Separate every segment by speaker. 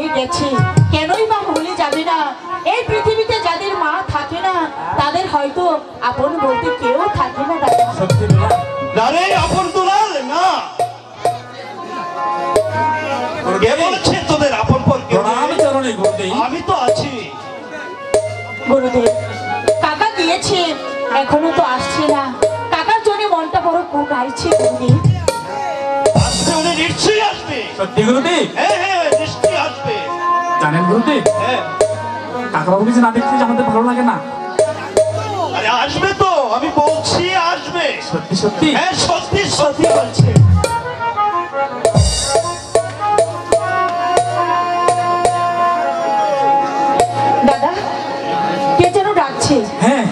Speaker 1: ভুলে গেছে। কেনই বা ভুলে যাবে না। এই পৃথিবীতে যাদের মা থাকে না তাদের হয়তো আপন বলতে কেউ থাকে না দাদা
Speaker 2: সত্যি দুলাল
Speaker 3: না রে আপন দুলাল না কে বলেছে তোদের আপন পর কেউ
Speaker 2: চরণে
Speaker 3: আমি তো আছি।
Speaker 1: গুরুদেব কাকা গিয়েছে এখনও তো আসছে না। কাকার জন্য মনটা বড় খুব গাইছে গুরুদেব।
Speaker 3: আসবে উনি নিশ্চয়ই আসবে।
Speaker 2: সত্যি গুরুদেব?
Speaker 3: হ্যাঁ হ্যাঁ নিশ্চয়ই আসবে।
Speaker 2: জানেন গুরুদেব
Speaker 3: হ্যাঁ।
Speaker 2: কাকাবাবুকে যে না দেখতে আমাদের ভালো লাগে না।
Speaker 3: আরে আসবে তো আমি বলছি আসবে।
Speaker 2: সত্যি সত্যি?
Speaker 3: হ্যাঁ সত্যি সত্যি বলছে।
Speaker 1: দাদা কে যেন ডাকছে?
Speaker 2: হ্যাঁ।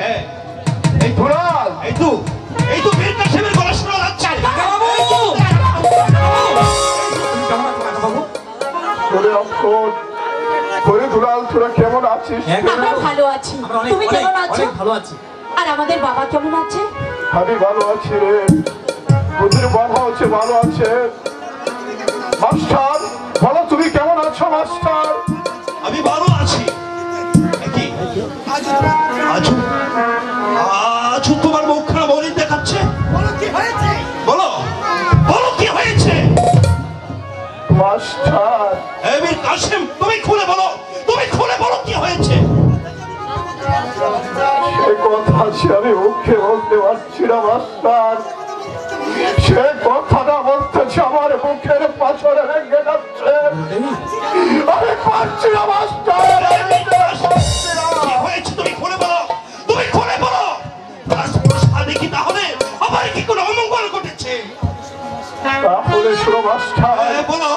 Speaker 3: হ্যাঁ। এই তো এই তো বীর কাশেমের
Speaker 4: তোরে অক্ষর দুলাল তোরা কেমন আছিস?
Speaker 1: আমরা ভালো আছি। তুমি কেমন আছো?
Speaker 2: অনেক ভালো আছি।
Speaker 1: আর আমাদের বাবা কেমন আছে?
Speaker 4: আমি ভালো আছি রে। তোদের বাবা হচ্ছে ভালো আছে। মাস্টার বলো তুমি কেমন আছো মাস্টার?
Speaker 3: আমি ভালো আছি। কি? আজু আজু তোমার মুখখানা দেখাচ্ছে। বলো। বলো কি হয়েছে?
Speaker 4: মাস্টার
Speaker 3: কাশেম তুমি খুলে বলো তুমি খুলে বলো কি হয়েছে?
Speaker 4: সে কথা সে আমি মুখে বলতে পারছি না মাস্টার। সে কথাটা বলতেছে আমার মুখের পাশরে রেখে যাচ্ছে। আমি পারছি না মাস্টার। আমি পারছি না।
Speaker 3: কি হয়েছে তুমি খুলে বলো তুমি খুলে বলো। রাজপ্রসাদে তাহলে? আমার কি কোনো অমঙ্গল ঘটেছে?
Speaker 4: তাহলে শোনো মাস্টার।
Speaker 3: বলো।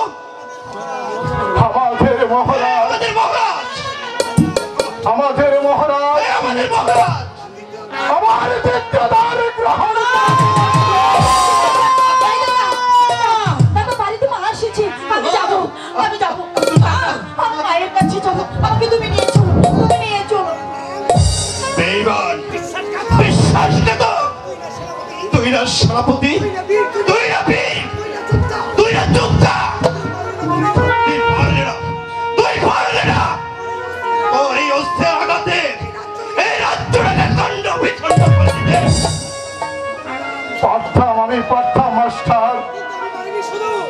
Speaker 4: পারতাম মাস্টার।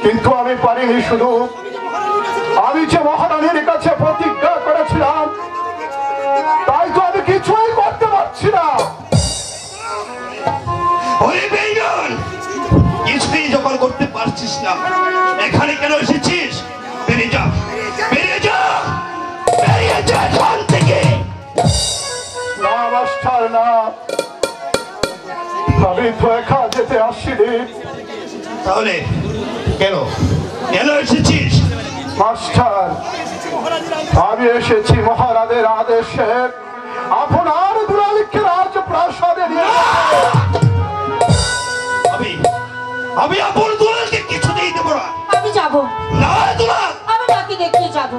Speaker 4: কিন্তু আমি পারিনি শুধু। আমি যে মহারানীর কাছে প্রতিজ্ঞা করতে
Speaker 3: পারছিস না। এখানে কেন এসেছিস? বেরিয়ে যা। বেরিয়ে যা! বেরিয়ে যা এখান থেকে!
Speaker 4: না। আমি তো একা যেতে আসিনি।
Speaker 3: তাহলে কেন? কেন এসেছিস?
Speaker 4: মাস্টার আমি এসেছি মহারাজের আদেশে। আপনার দুলালকে রাজপ্রাসাদে নিয়ে
Speaker 3: আমি আপন দুলালকে কিছুতেই দেবো না।
Speaker 1: আমি যাব।
Speaker 3: না দুলাল।
Speaker 1: আমি মাকে দেখতে যাব।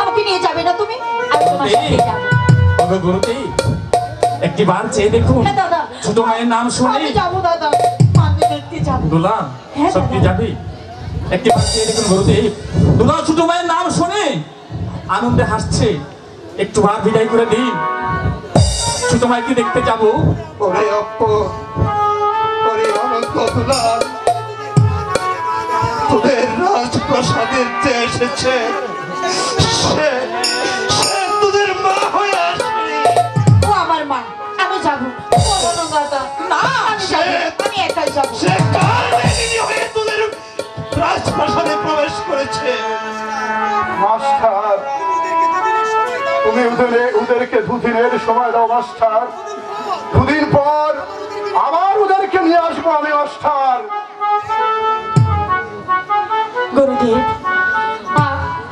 Speaker 1: আমাকে নিয়ে যাবে না তুমি? আমি তোমার সাথে যাব।
Speaker 2: ওগো গুরুদেব একটি বার চেয়ে দেখুন।
Speaker 1: হ্যাঁ দাদা।
Speaker 2: ছোট মায়ের নাম শুনে।
Speaker 1: আমি যাব দাদা। মাকে দেখতে যাব।
Speaker 2: দুলাল
Speaker 1: হ্যাঁ,
Speaker 2: সত্যি
Speaker 1: দাদা।
Speaker 2: যাবি? একটি বার চেয়ে দেখুন গুরুদেব। দুলাল ছোট মায়ের নাম শুনে। আনন্দে হাসছে। একটু বার বিদায় করে দিন। ছোট মাইকে দেখতে যাব।
Speaker 4: ওরে অপ্প। দুলাল
Speaker 3: তোদের রাজপ্রাসাদের যে এসেছে সে সে তোদের মা হয়ে আসবে।
Speaker 1: ও আমার মা আমি যাব। বলো না না আমি যাব আমি একাই যাব।
Speaker 3: সে কাল হয়ে তোদের রাজপ্রাসাদে প্রবেশ করেছে?
Speaker 4: মাস্টার তুমি ওদের ওদেরকে দুদিনের সময় দাও মাস্টার। দুদিন পর আসব আমি মাস্টার
Speaker 1: গুরুদেব মা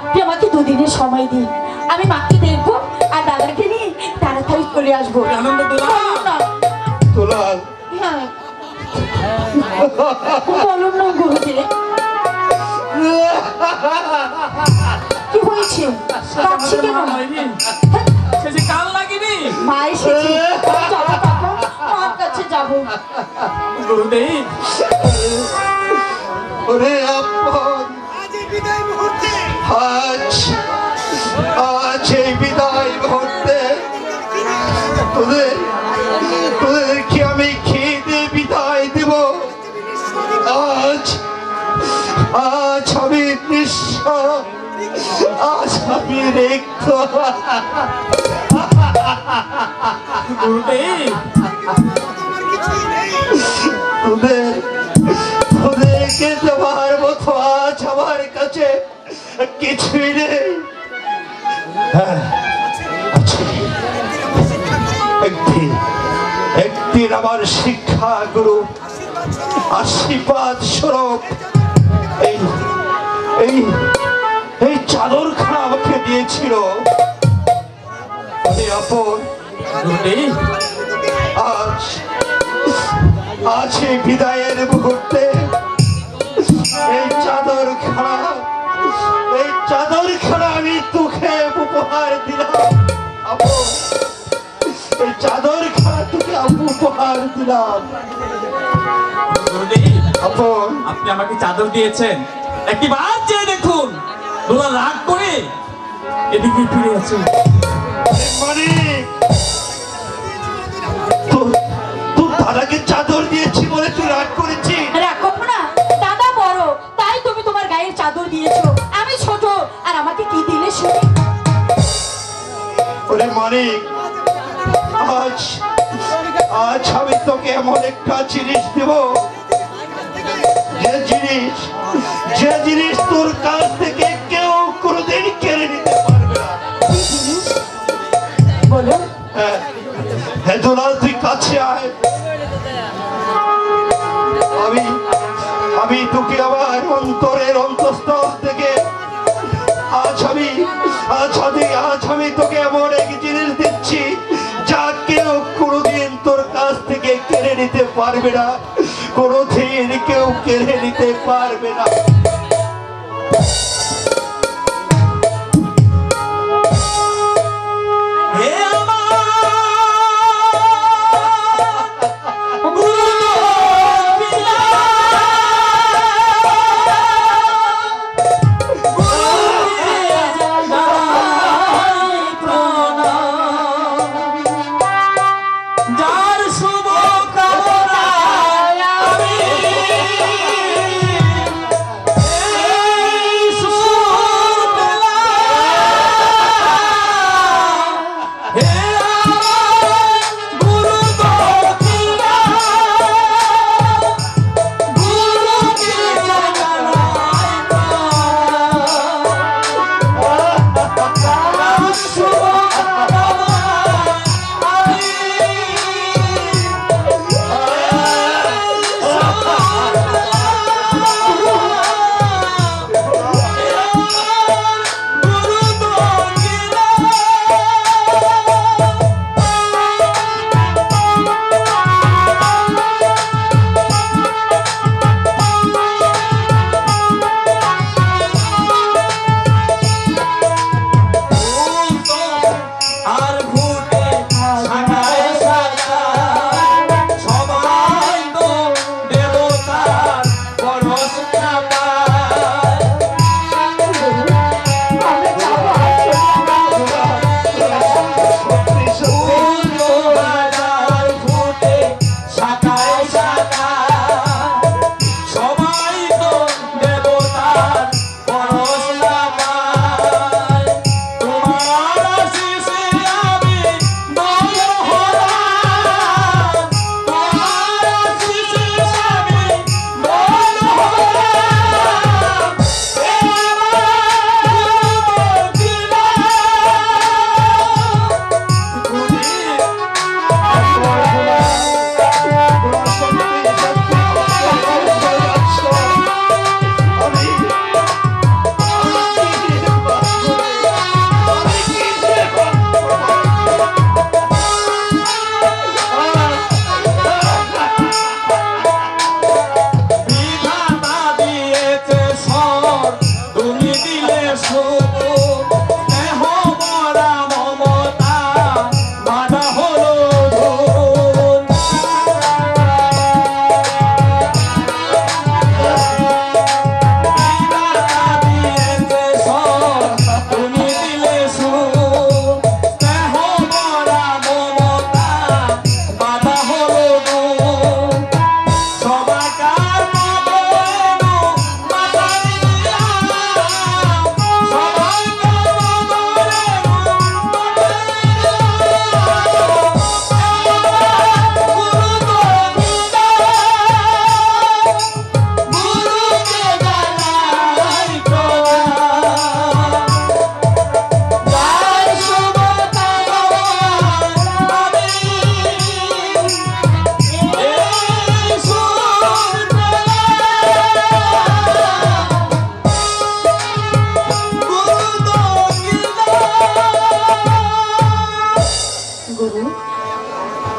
Speaker 1: আপনি আমাকে দুদিনের সময় দিন আমি মাকে দেখব আর দাদাকে নিয়ে তাড়াতাড়ি চলে আসব।
Speaker 2: আনন্দ দুলাল
Speaker 1: বলুন না। হ্যাঁ। বলুন না গুরুদেব। কি হয়েছে? কেন?
Speaker 2: গুরুদেব ওরে আপন আজ আজ এই বিদায় মুহূর্তে। তোদের তোদের কি আমি খেয়ে বিদায় দেব। আজ আজ আমি নিঃস্ব আজ আমি রেখ
Speaker 3: গুরুদেব
Speaker 2: কিছুই একদিন একদিন আমার শিক্ষা গুরু আশীর্বাদ স্বরূপ এই এই এই চাদরখানা আমাকে দিয়েছিল। আজ আজ এই বিদায়ের মুহূর্তে এই চাদর খারাপ চাদর খানা আমি তোকে উপহার দিলাম। এই চাদর খানা তোকে উপহার দিলাম। আপনি
Speaker 3: আমাকে চাদর দিয়েছেন। একটি বার চেয়ে দেখুন। রাগ করে এদিকে ফিরে আছে
Speaker 2: Kaçırıştı bu কেড়ে নিতে পারবে না।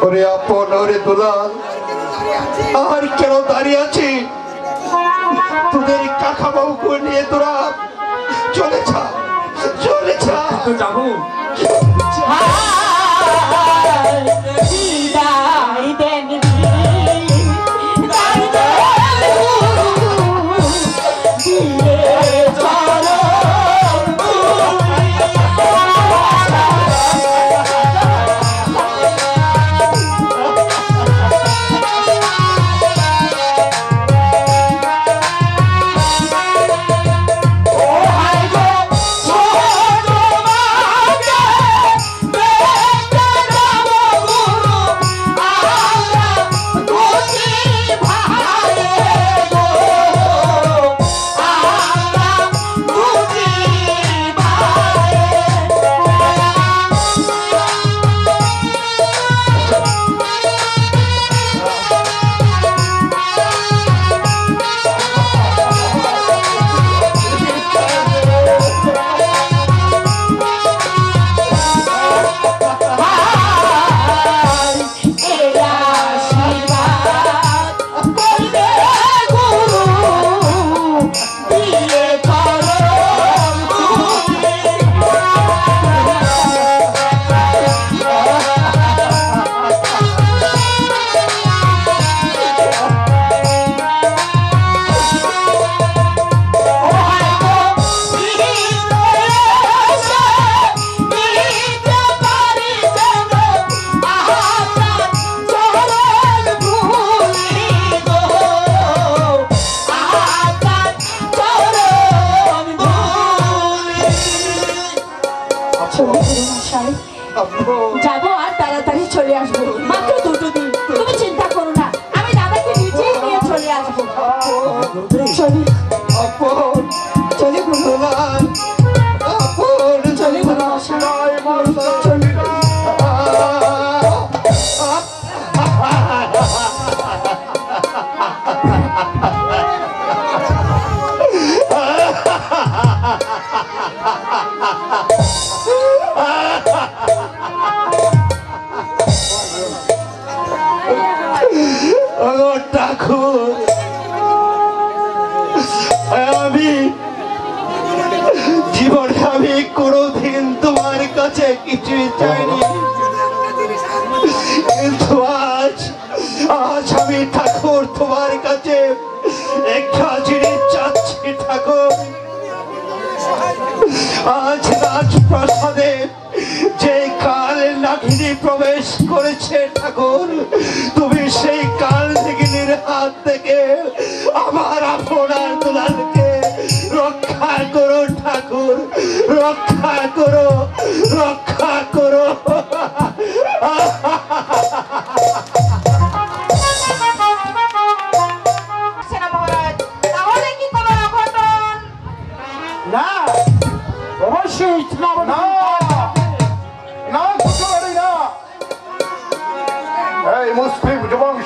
Speaker 3: আপন ওরে দুলাল। আর কেন দাঁড়িয়ে আছি? তোদের কাকা বাবুকে নিয়ে তোরা চলে যা চলে যা।
Speaker 1: যাব।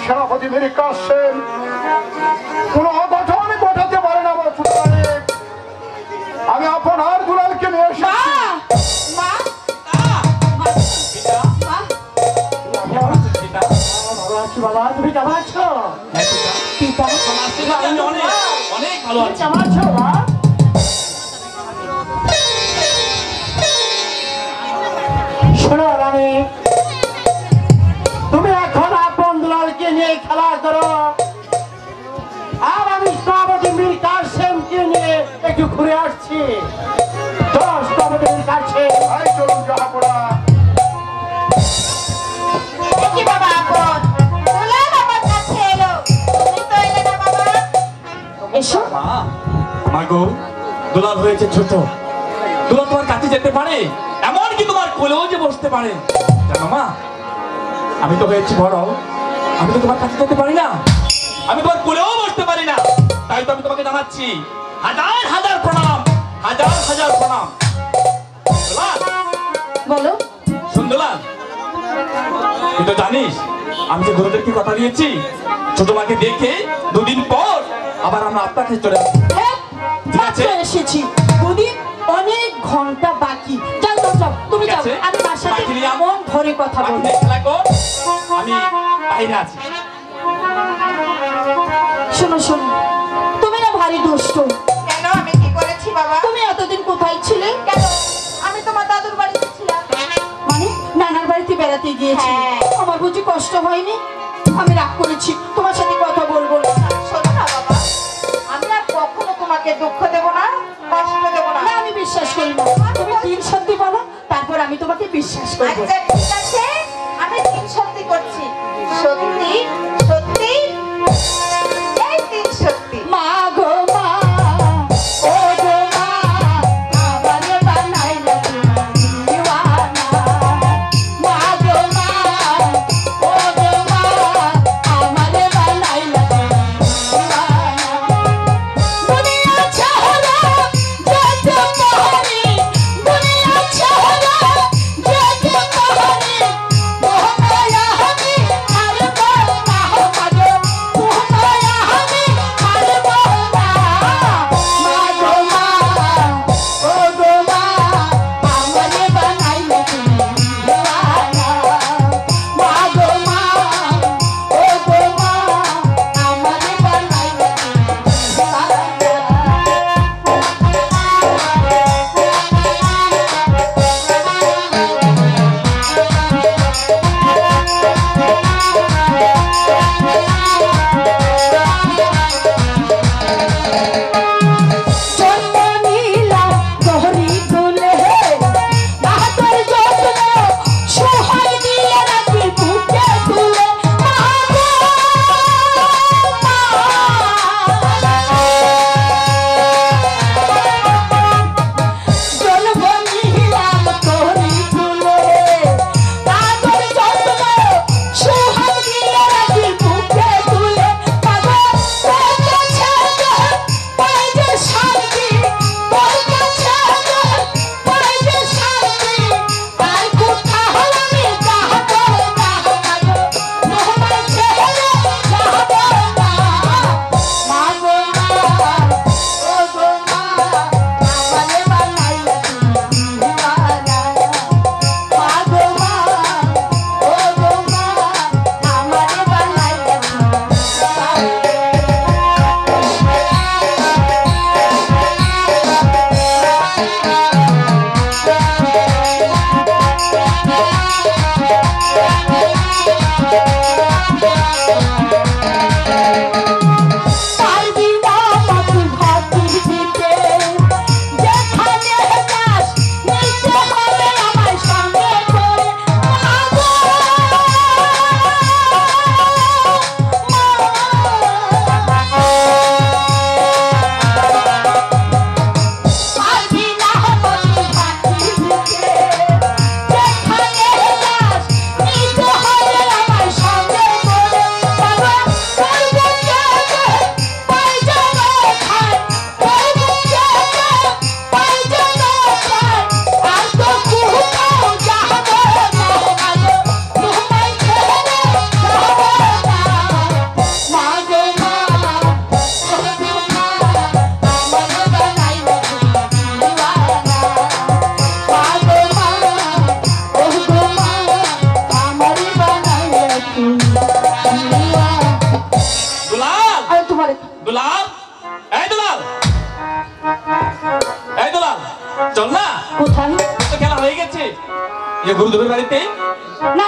Speaker 4: সেনাপতি মীর কাসেম কোন অঘটন ঘটাতে পারে না আমার ফুটবলে আমি আপনার দুলালকে নিয়ে
Speaker 5: মা!
Speaker 4: এসেছি বাবা তুমি কেমন আছো
Speaker 5: পিতা
Speaker 1: আমি অনেক অনেক ভালো আছি।
Speaker 4: ঘুরে আসছি। দশ সভাপতি মীর চলুন যাহা
Speaker 5: দেখি বাবা আপন। কাছে এলো। তুমি তো এলে না বাবা। এসো।
Speaker 1: মা মা হয়েছে ছোট। দুলাল তোমার কাছে যেতে পারে? এমনকি তোমার কোলেও যে বসতে পারে? জানো মা আমি তো হয়েছি বড়। আমি তো তোমার কাছে যেতে পারি না। আমি তোমার কোলেও বসতে পারি না। হয়তো আমি তোমাকে জানাচ্ছি। হাজার হাজার প্রণাম হাজার হাজার প্রণাম।
Speaker 5: বলো।
Speaker 1: শুনলা কিন্তু জানিস আমি যে গুরুদের কি কথা দিয়েছি? ছোট মাকে দেখে দুদিন পর আবার আমরা আপনার চলে আসব।
Speaker 5: হ্যাঁ, এসেছি। দুদিন অনেক ঘণ্টা বাকি। তুমি যাও। আমি তার সাথে এমন
Speaker 2: ঘরে কথা বলব।
Speaker 6: আমি বাইরে আছি।
Speaker 2: শোনো শোনো। ভারী দুষ্ট।
Speaker 1: কেন? আমি কি করেছি বাবা?
Speaker 2: তুমি এতদিন কোথায় ছিলে?
Speaker 1: আমি তোমার দাদুর বাড়িতে ছিলাম।
Speaker 2: মানে নানার বাড়িতে বেড়াতে গিয়েছি
Speaker 1: হ্যাঁ।
Speaker 2: আমার বুঝি কষ্ট হয়নি? আমি রাগ করেছি তোমার সাথে কথা বলব না।
Speaker 1: আমি আর কখনো তোমাকে দুঃখ দেব না কষ্ট দেব না।
Speaker 2: আমি বিশ্বাস করি না। তুমি দিন সত্যি বলো তারপর আমি তোমাকে বিশ্বাস করব।
Speaker 1: আচ্ছা, ঠিক আছে। আমি দিন সত্যি করছি। সত্যি সত্যি
Speaker 6: চল না।
Speaker 2: কোথায়?
Speaker 6: তো খেলা হয়ে গেছে। যে গুরুদেবের বাড়িতে?
Speaker 2: না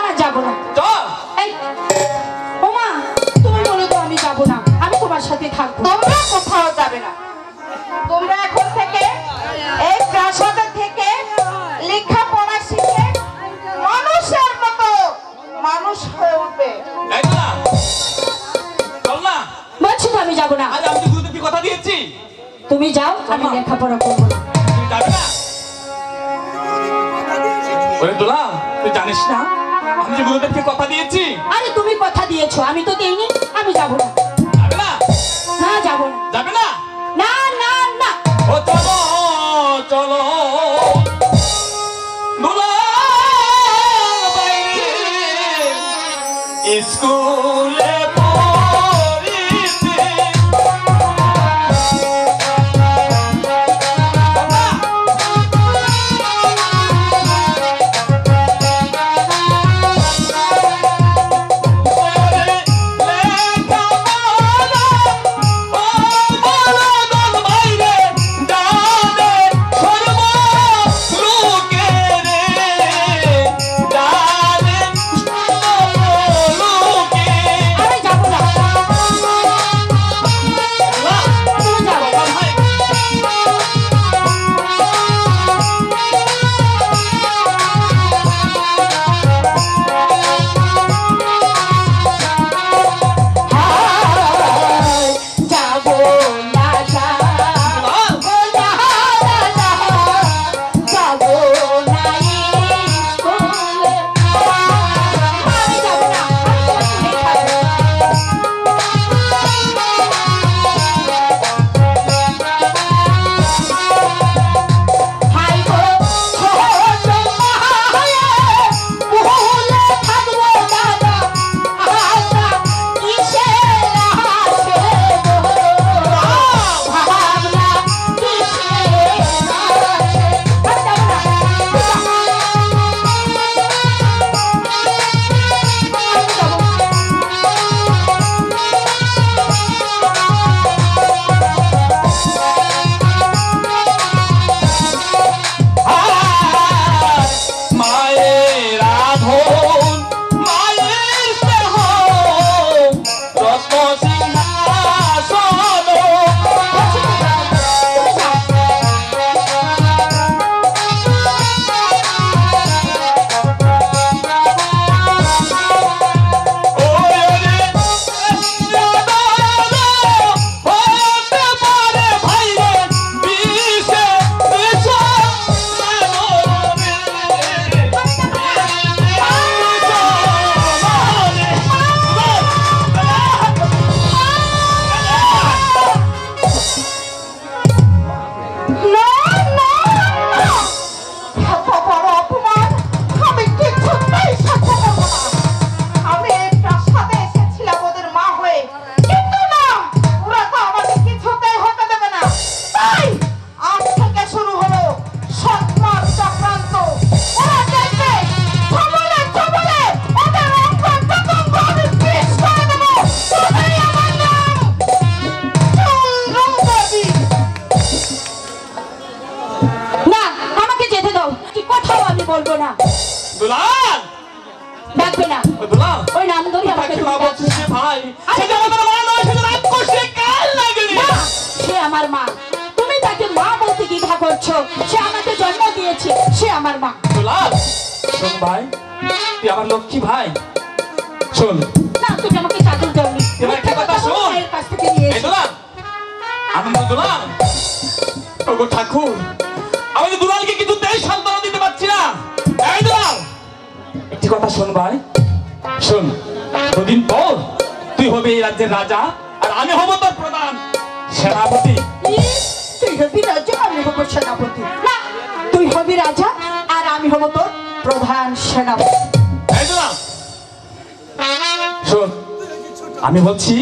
Speaker 2: আমি তো দিইনি। সেনাপতি।
Speaker 1: তুই হবি রাজা আমি হব সেনাপতি। না তুই হবি রাজা আর আমি হব তোর প্রধান সেনাপতি।
Speaker 2: শোন আমি বলছি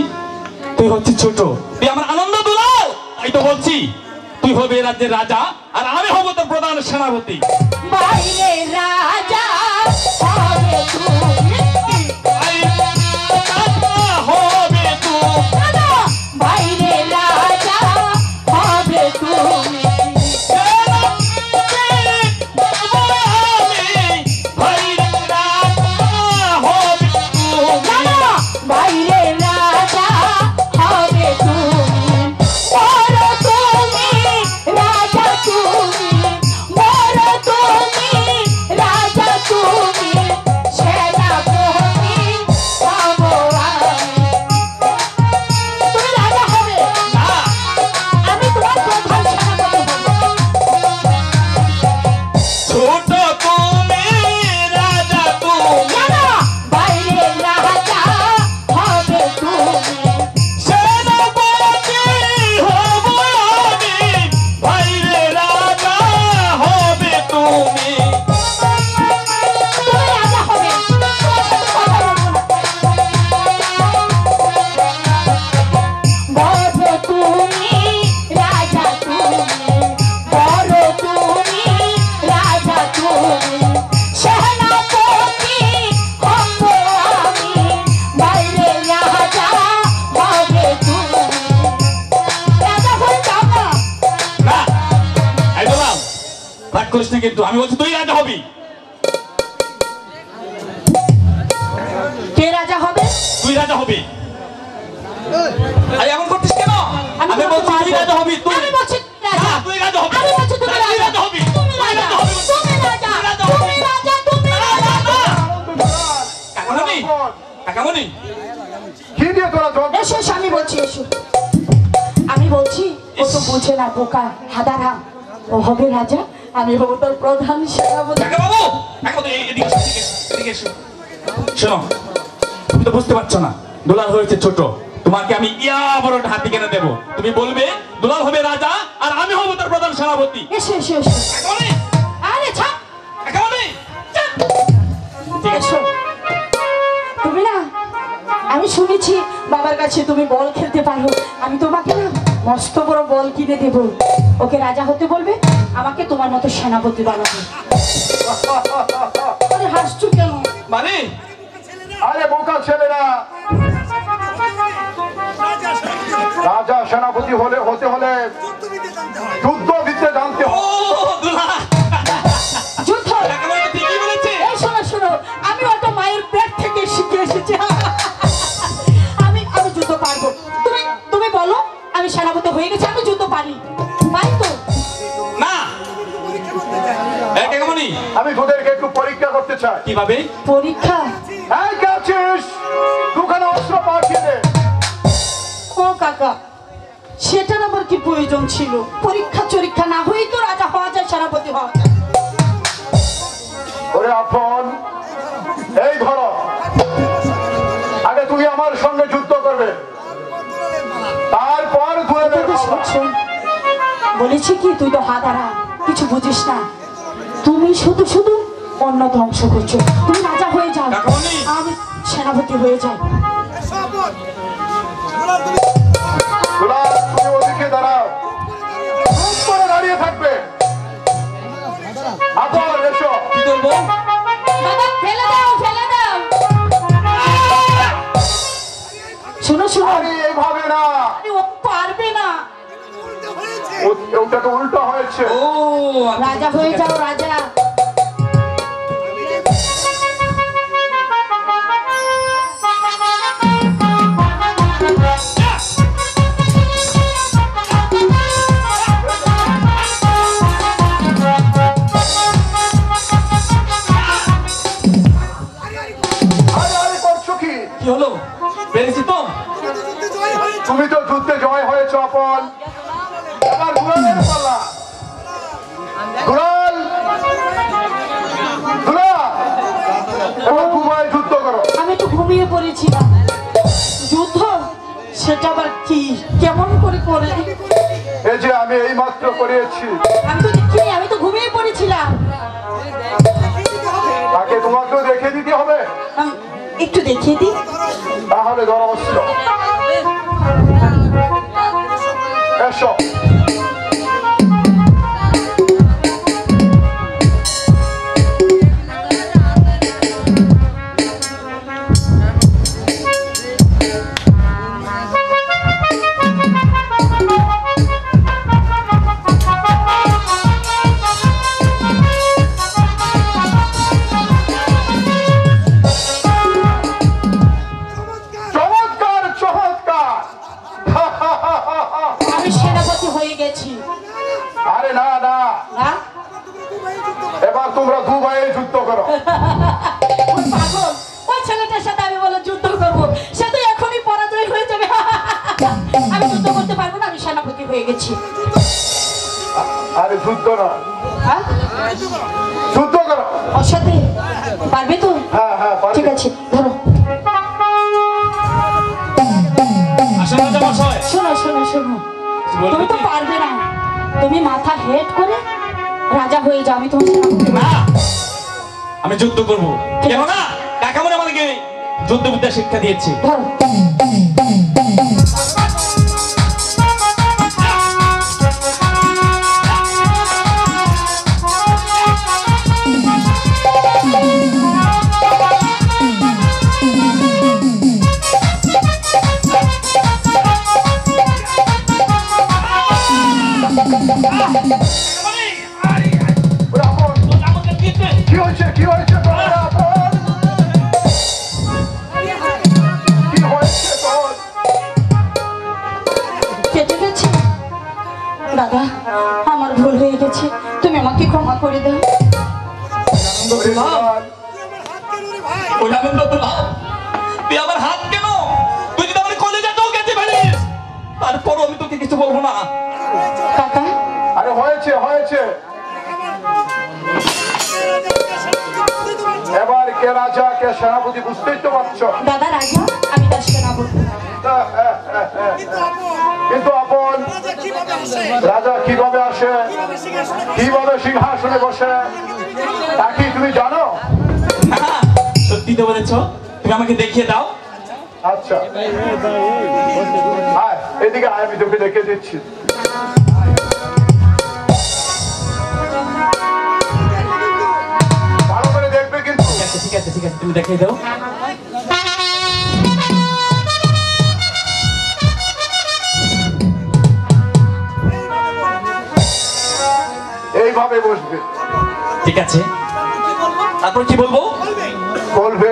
Speaker 2: তুই হচ্ছিস ছোট। তুই আমার আনন্দ দুলাল। এই তো বলছি তুই হবে রাজ্যের রাজা আর আমি হব তোর প্রধান সেনাপতি।
Speaker 1: বাইরে রাজা হবে এসো এসো, আমি বলছি এসো। আমি বলছি ও তো বুঝে না বোকা ও হবে রাজা আমি হব তোর প্রধান সেনাপতি।
Speaker 2: শোনো তুমি তো বুঝতে পারছ না দুলাল হয়েছে ছোট। তোমাকে আমি ইয়া বড় হাতি কেনে দেবো। তুমি বলবে দুলাল হবে রাজা আর আমি হব তার প্রধান সেনাপতি।
Speaker 1: এসো এসো এসো। আরে ছাপ
Speaker 2: কাকামণি
Speaker 1: ঠিক আছে তুমি না আমি শুনেছি বাবার কাছে তুমি বল খেলতে পারো। আমি তোমাকে না মস্ত বড় বল কিনে দেব। ওকে রাজা হতে বলবে আমাকে তোমার মতো সেনাপতি বানাবে। আরে হাসছো কেন?
Speaker 2: মানে?
Speaker 4: আরে বোকা ছেলেরা। রাজা সেনাপতি হলে হতে হলে যুদ্ধ
Speaker 1: সেনাপতি হয়ে গেছি আমি যুদ্ধ পারি। পারি তো?
Speaker 2: না।
Speaker 4: আমি তোদেরকে একটু পরীক্ষা করতে চাই।
Speaker 2: কীভাবে?
Speaker 1: পরীক্ষা?
Speaker 4: এই কে দুখানে অস্ত্র পাঠিয়ে দে।
Speaker 1: ও কাকা সেটার আবার কি প্রয়োজন ছিল? পরীক্ষা চরীক্ষা না হয়েই তো রাজা হওয়া যায় সেনাপতি হওয়া যায়।
Speaker 4: ওরে আপন
Speaker 1: শোন, বলেছি কি তুই তো হাতারা কিছু বুঝিস না। তুমি শুধু শুধু অন্য ধ্বংস করছ। তুমি রাজা হয়ে যাও। আমি। সেনাপতি হয়ে যাই।
Speaker 4: দুলাল, তুমি ওদিকে দাঁড়াও চুপ করে দাঁড়িয়ে থাকবে। এসো।
Speaker 2: কি করব?
Speaker 1: বাবা ফেলে দাও ফেলে দাও। শোনো শোনো।
Speaker 4: এইভাবে না।
Speaker 1: পারবে না।
Speaker 4: ও- ওটা তো উল্টো হয়েছে।
Speaker 2: ও আচ্ছা,
Speaker 1: রাজা হয়ে যাও রাজা।
Speaker 2: যুদ্ধবিদ্যা শিক্ষা দিয়েছে। দেখিয়ে দাও।
Speaker 4: আচ্ছা। আয় এদিকে আয় আমি তোকে দেখে দিচ্ছি। ভালো করে দেখবে কিন্তু।
Speaker 2: ঠিক আছে ঠিক আছে তুমি দেখিয়ে দাও।
Speaker 4: এইভাবে বসবে।
Speaker 2: ঠিক আছে। তারপর কি বলব?
Speaker 4: বলবে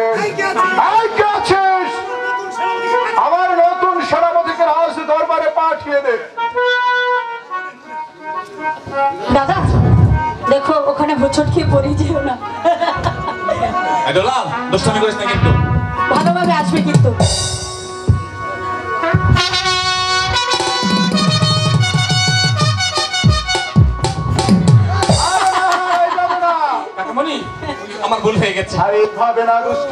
Speaker 1: হোঁচট খেয়ে পড়ে যেও না।
Speaker 2: ডোলাল দুষ্টামি করিস না কিন্তু।
Speaker 1: ভালোভাবে আসবে কিন্তু।
Speaker 4: আরে না, এইভাবে না।
Speaker 2: কাকামণি আমার ভুল হয়ে গেছে।
Speaker 4: আরে এইভাবে না দুষ্ট।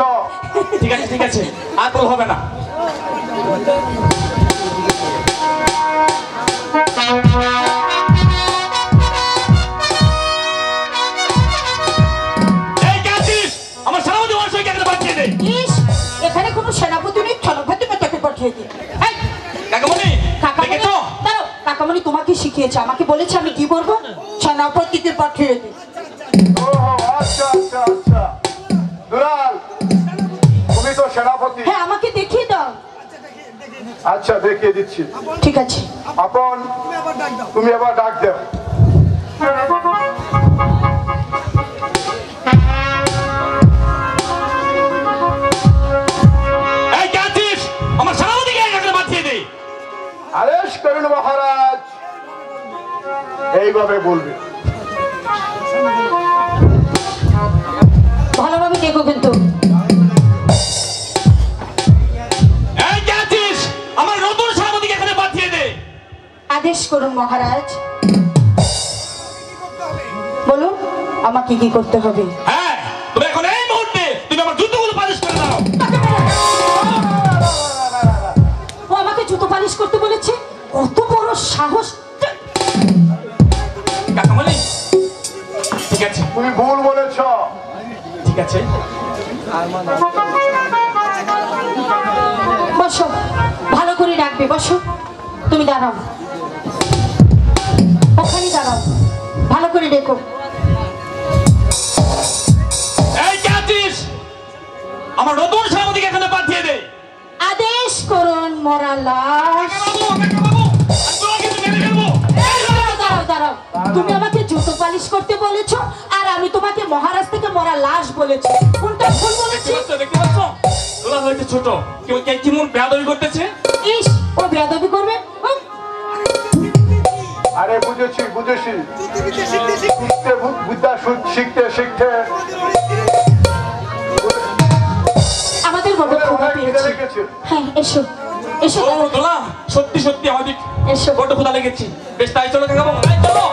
Speaker 2: ঠিক আছে ঠিক আছে আর ভুল হবে না। এই
Speaker 1: ইস এখানে কোনো সেনাপতি নেই সেনাপতি তাকে পাঠিয়ে দিই
Speaker 2: কাকামণি
Speaker 1: কাকামণি দাঁড়াও, কাকামণি তোমাকে শিখিয়েছে আমাকে বলেছে আমি কি করব সেনাপতিকে পাঠিয়ে দিই
Speaker 4: আচ্ছা আচ্ছা আচ্ছা। দুলাল তুমি তো সেনাপতি।
Speaker 1: হ্যাঁ আমাকে দেখিয়ে দাও।
Speaker 4: আচ্ছা দেখিয়ে দিচ্ছি।
Speaker 1: ঠিক আছে।
Speaker 4: আপন তুমি এবার ডাক দাও। করুন মহারাজ। এইভাবে বলবে।
Speaker 1: ভালোভাবে দেখো কিন্তু।
Speaker 2: এই আমার নতুন সেনাপতিকে এখানে পাঠিয়ে দে।
Speaker 1: আদেশ করুন মহারাজ। বলুন আমাকে কি করতে হবে?
Speaker 2: হ্যাঁ তুমি এখন এই মুহূর্তে তুমি আমার জুতোগুলো পালিশ করে দাও।
Speaker 1: ও আমাকে জুতো পালিশ করতে বলেছে? কত বড় সাহস?
Speaker 2: কাকামণি ঠিক আছে।
Speaker 4: তুমি ভুল বলেছ।
Speaker 2: ঠিক আছে।
Speaker 1: বসো ভালো করে রাখবে বসো। তুমি দাঁড়াও। ওখানে দাঁড়াও। ভালো করে
Speaker 2: আছিস? আমার নতুন সাংবাদিক এখানে পাঠিয়ে দে।
Speaker 1: আদেশ করুন মরা লাশ। তুমি আমাকে জুতো পালিশ করতে বলেছ আর আমি তোমাকে মহারাজ থেকে মরা লাশ বলেছি। কোনটা ভুল বলেছি?
Speaker 2: দেখতে পাচ্ছ? তোলা হয়েছে ছোট। কেউ কে কেমন বেয়াদবি করতেছে?
Speaker 1: ইস ও বেয়াদবি করবে?
Speaker 4: আরে বুঝেছি বুঝেছি। শিখতে বুদ্ধা শিখতে শিখতে।
Speaker 1: আমাদের বড় ক্ষমা
Speaker 4: খিদে
Speaker 1: পেয়েছে। হ্যাঁ এসো এসো
Speaker 2: ও দোলা সত্যি সত্যি আমাদের
Speaker 1: এসো।
Speaker 2: বড্ড ক্ষুধা লেগেছি। বেশ তাই চলো কাকাবাবু তাই চলো।